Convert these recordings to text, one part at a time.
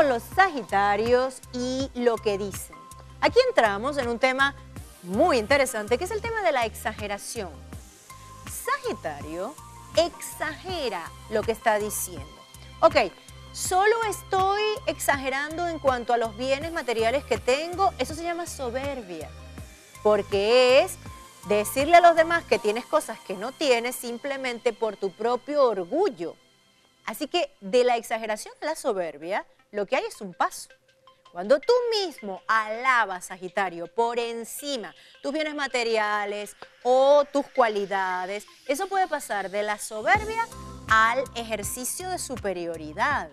con los Sagitarios y lo que dicen. Aquí entramos en un tema muy interesante, que es el tema de la exageración. Sagitario exagera lo que está diciendo. Ok, solo estoy exagerando en cuanto a los bienes materiales que tengo, eso se llama soberbia, porque es decirle a los demás que tienes cosas que no tienes simplemente por tu propio orgullo. Así que de la exageración a la soberbia, lo que hay es un paso. Cuando tú mismo alabas, Sagitario, por encima tus bienes materiales o tus cualidades, eso puede pasar de la soberbia al ejercicio de superioridad.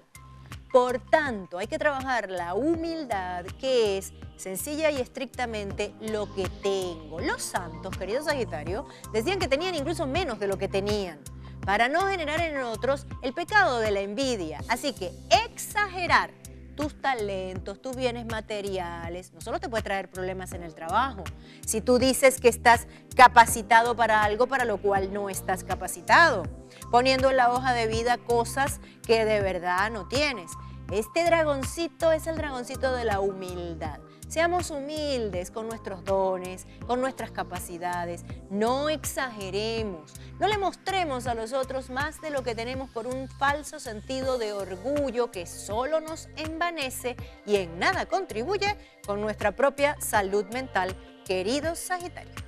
Por tanto, hay que trabajar la humildad, que es sencilla y estrictamente lo que tengo. Los santos, queridos Sagitario, decían que tenían incluso menos de lo que tenían, para no generar en otros el pecado de la envidia. Así que exagerar tus talentos, tus bienes materiales, no solo te puede traer problemas en el trabajo. Si tú dices que estás capacitado para algo para lo cual no estás capacitado, poniendo en la hoja de vida cosas que de verdad no tienes. Este dragoncito es el dragoncito de la humildad. Seamos humildes con nuestros dones, con nuestras capacidades. No exageremos. No le mostremos a los otros más de lo que tenemos por un falso sentido de orgullo que solo nos envanece y en nada contribuye con nuestra propia salud mental, queridos Sagitarios.